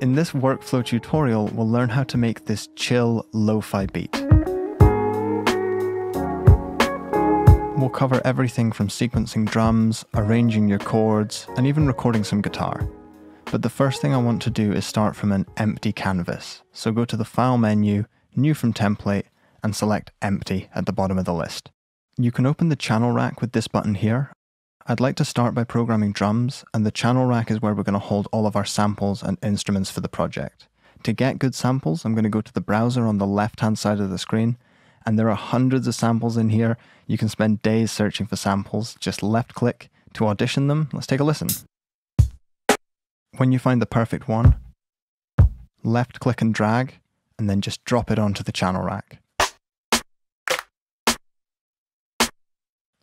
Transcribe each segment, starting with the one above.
In this workflow tutorial, we'll learn how to make this chill lo-fi beat. We'll cover everything from sequencing drums, arranging your chords, and even recording some guitar. But the first thing I want to do is start from an empty canvas. So go to the File menu, New from Template, and select Empty at the bottom of the list. You can open the channel rack with this button here. I'd like to start by programming drums, and the channel rack is where we're going to hold all of our samples and instruments for the project. To get good samples, I'm going to go to the browser on the left hand side of the screen, and there are hundreds of samples in here. You can spend days searching for samples. Just left click to audition them. Let's take a listen. When you find the perfect one, left click and drag, and then just drop it onto the channel rack.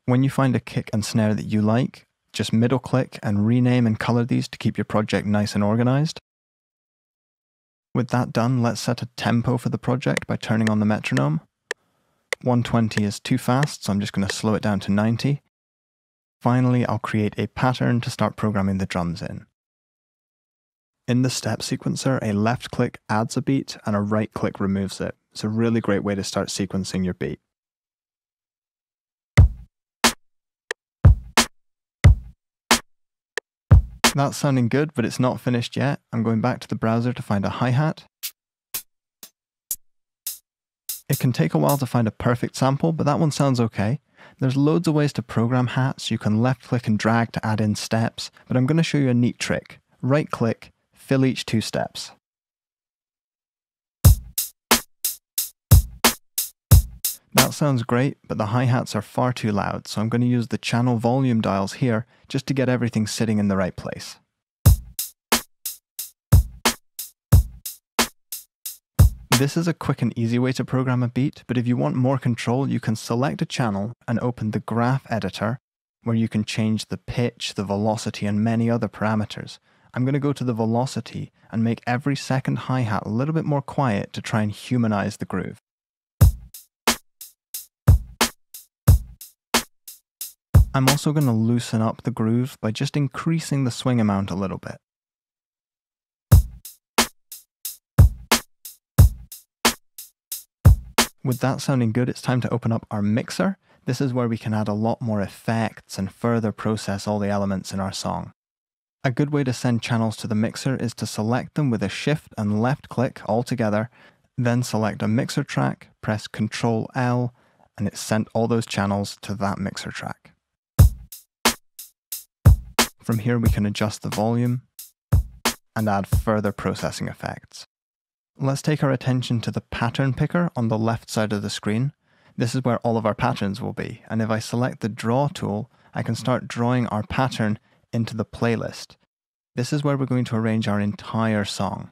When you find a kick and snare that you like, just middle click and rename and color these to keep your project nice and organized. With that done, let's set a tempo for the project by turning on the metronome. 120 is too fast, so I'm just going to slow it down to 90. Finally, I'll create a pattern to start programming the drums in. In the step sequencer, a left click adds a beat and a right click removes it. It's a really great way to start sequencing your beat. That's sounding good, but it's not finished yet. I'm going back to the browser to find a hi-hat. It can take a while to find a perfect sample, but that one sounds okay. There's loads of ways to program hats. You can left click and drag to add in steps, but I'm going to show you a neat trick. Right click, fill each two steps. That sounds great, but the hi-hats are far too loud, so I'm going to use the channel volume dials here just to get everything sitting in the right place. This is a quick and easy way to program a beat, but if you want more control, you can select a channel and open the graph editor, where you can change the pitch, the velocity, and many other parameters. I'm going to go to the velocity and make every second hi-hat a little bit more quiet to try and humanize the groove. I'm also going to loosen up the groove by just increasing the swing amount a little bit. With that sounding good, it's time to open up our mixer. This is where we can add a lot more effects and further process all the elements in our song. A good way to send channels to the mixer is to select them with a shift and left click all together, then select a mixer track, press Ctrl L, and it sent all those channels to that mixer track. From here we can adjust the volume and add further processing effects. Let's take our attention to the pattern picker on the left side of the screen. This is where all of our patterns will be, and if I select the draw tool, I can start drawing our pattern into the playlist. This is where we're going to arrange our entire song.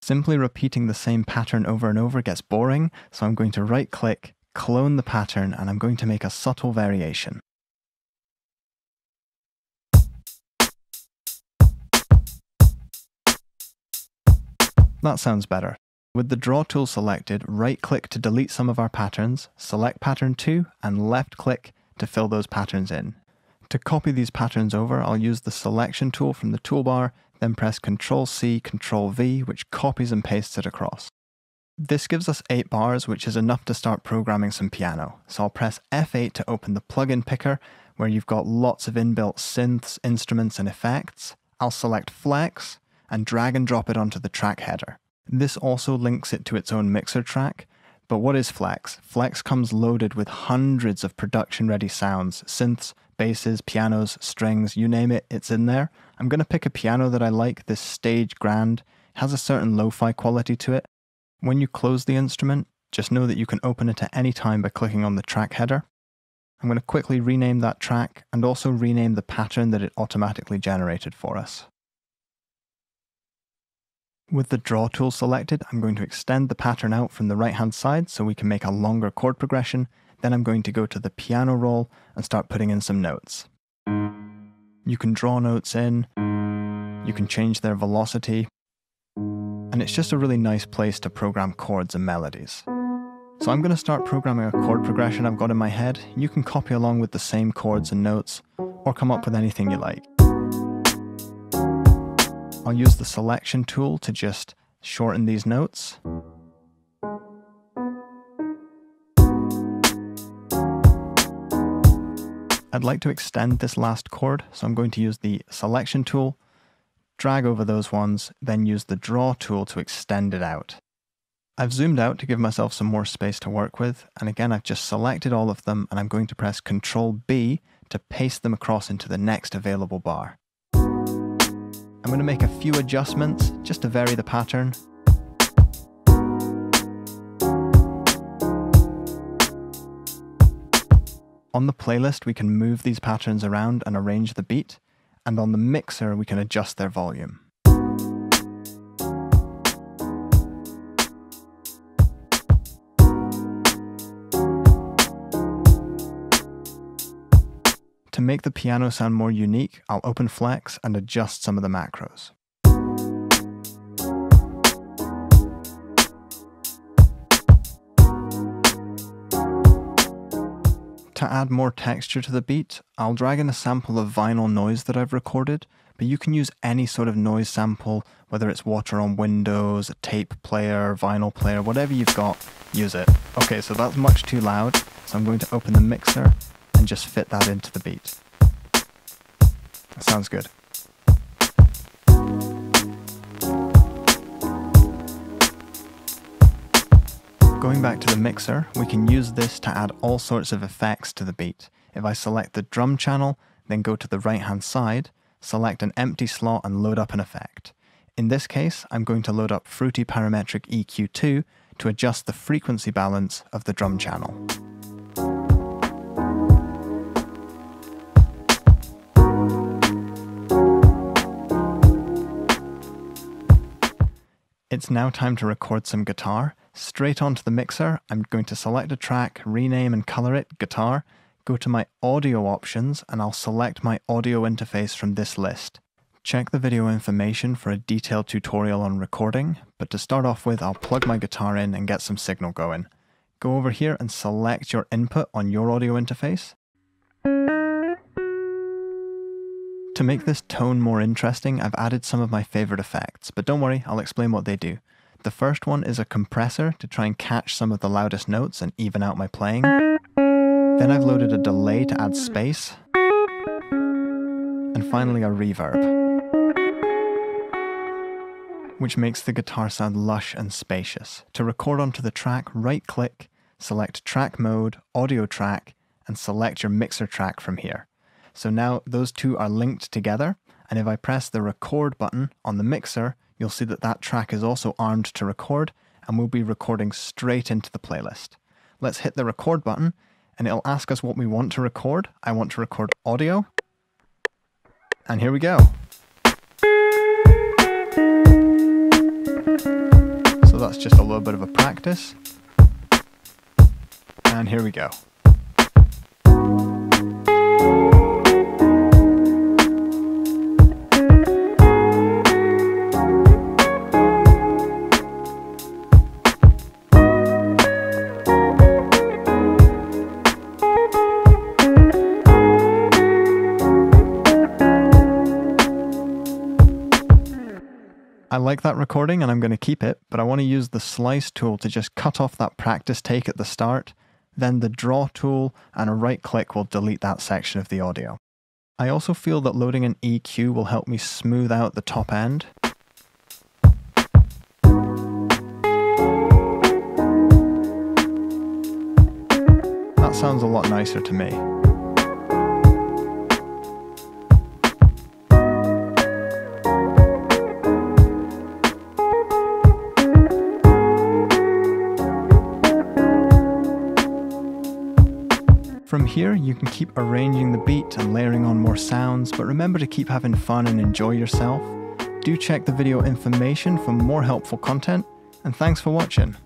Simply repeating the same pattern over and over gets boring, so I'm going to right click, clone the pattern, and I'm going to make a subtle variation. That sounds better. With the draw tool selected, right click to delete some of our patterns, select pattern 2, and left click to fill those patterns in. To copy these patterns over, I'll use the selection tool from the toolbar, then press Ctrl C, Ctrl V, which copies and pastes it across. This gives us 8 bars, which is enough to start programming some piano. So I'll press F8 to open the plugin picker, where you've got lots of inbuilt synths, instruments, and effects. I'll select Flex, and drag and drop it onto the track header. This also links it to its own mixer track. But what is Flex? Flex comes loaded with hundreds of production ready sounds synths, basses, pianos, strings, you name it, it's in there. I'm going to pick a piano that I like, this Stage Grand. It has a certain lo fi quality to it. When you close the instrument, just know that you can open it at any time by clicking on the track header. I'm going to quickly rename that track and also rename the pattern that it automatically generated for us. With the draw tool selected, I'm going to extend the pattern out from the right hand side so we can make a longer chord progression. Then I'm going to go to the piano roll and start putting in some notes. You can draw notes in, you can change their velocity, and it's just a really nice place to program chords and melodies. So I'm going to start programming a chord progression I've got in my head. You can copy along with the same chords and notes, or come up with anything you like. I'll use the selection tool to just shorten these notes. I'd like to extend this last chord, so I'm going to use the selection tool, drag over those ones, then use the draw tool to extend it out. I've zoomed out to give myself some more space to work with, and again I've just selected all of them and I'm going to press Ctrl B to paste them across into the next available bar. I'm going to make a few adjustments just to vary the pattern. On the playlist we can move these patterns around and arrange the beat, and on the mixer we can adjust their volume. To make the piano sound more unique, I'll open Flex and adjust some of the macros. To add more texture to the beat, I'll drag in a sample of vinyl noise that I've recorded, but you can use any sort of noise sample, whether it's water on windows, a tape player, vinyl player, whatever you've got, use it. Okay, so that's much too loud, so I'm going to open the mixer and just fit that into the beat. That sounds good. Going back to the mixer, we can use this to add all sorts of effects to the beat. If I select the drum channel, then go to the right hand side, select an empty slot and load up an effect. In this case, I'm going to load up Fruity Parametric EQ2 to adjust the frequency balance of the drum channel. It's now time to record some guitar. Straight onto the mixer, I'm going to select a track, rename and color it guitar, go to my audio options, and I'll select my audio interface from this list. Check the video information for a detailed tutorial on recording, but to start off with, I'll plug my guitar in and get some signal going. Go over here and select your input on your audio interface. To make this tone more interesting, I've added some of my favorite effects, but don't worry, I'll explain what they do. The first one is a compressor to try and catch some of the loudest notes and even out my playing. Then I've loaded a delay to add space. And finally a reverb, which makes the guitar sound lush and spacious. To record onto the track, right click, select track mode, audio track, and select your mixer track from here. So now those two are linked together, and if I press the record button on the mixer, you'll see that that track is also armed to record, and we'll be recording straight into the playlist. Let's hit the record button, and it'll ask us what we want to record. I want to record audio, and here we go. So that's just a little bit of a practice. And here we go. I like that recording and I'm going to keep it, but I want to use the slice tool to just cut off that practice take at the start. Then the draw tool and a right click will delete that section of the audio. I also feel that loading an EQ will help me smooth out the top end. That sounds a lot nicer to me. From here, you can keep arranging the beat and layering on more sounds, but remember to keep having fun and enjoy yourself. Do check the video information for more helpful content, and thanks for watching.